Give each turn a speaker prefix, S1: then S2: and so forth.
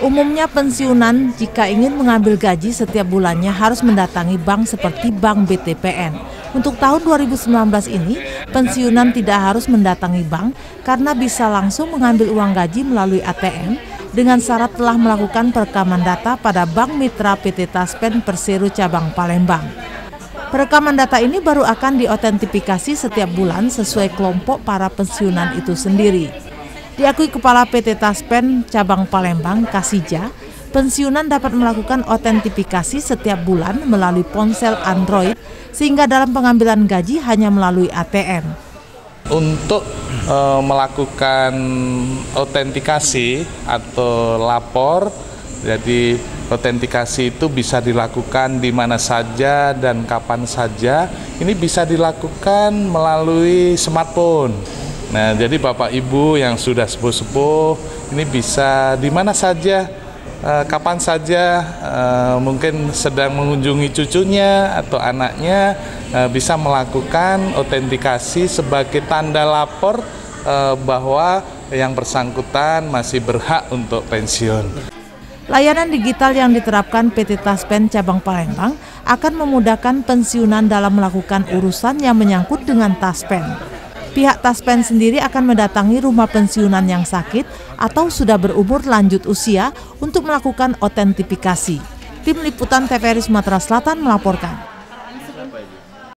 S1: Umumnya pensiunan jika ingin mengambil gaji setiap bulannya harus mendatangi bank seperti Bank BTPN. Untuk tahun 2019 ini, pensiunan tidak harus mendatangi bank karena bisa langsung mengambil uang gaji melalui ATM dengan syarat telah melakukan perekaman data pada Bank Mitra PT Taspen Persero Cabang Palembang. Perekaman data ini baru akan diotentifikasi setiap bulan sesuai kelompok para pensiunan itu sendiri. Diakui Kepala PT Taspen Cabang Palembang, Kasija, pensiunan dapat melakukan otentifikasi setiap bulan melalui ponsel Android sehingga dalam pengambilan gaji hanya melalui ATM.
S2: Untuk e, melakukan autentikasi atau lapor, jadi autentikasi itu bisa dilakukan di mana saja dan kapan saja. Ini bisa dilakukan melalui smartphone. Nah, jadi Bapak Ibu yang sudah sepuh-sepuh ini bisa di mana saja, uh, kapan saja, uh, mungkin sedang mengunjungi cucunya atau anaknya uh, bisa melakukan autentikasi sebagai tanda lapor uh, bahwa yang bersangkutan masih berhak untuk pensiun.
S1: Layanan digital yang diterapkan PT Taspen Cabang Palembang akan memudahkan pensiunan dalam melakukan urusan yang menyangkut dengan Taspen. Pihak Taspen sendiri akan mendatangi rumah pensiunan yang sakit atau sudah berumur lanjut usia untuk melakukan otentifikasi. Tim Liputan TVRI Sumatera Selatan melaporkan.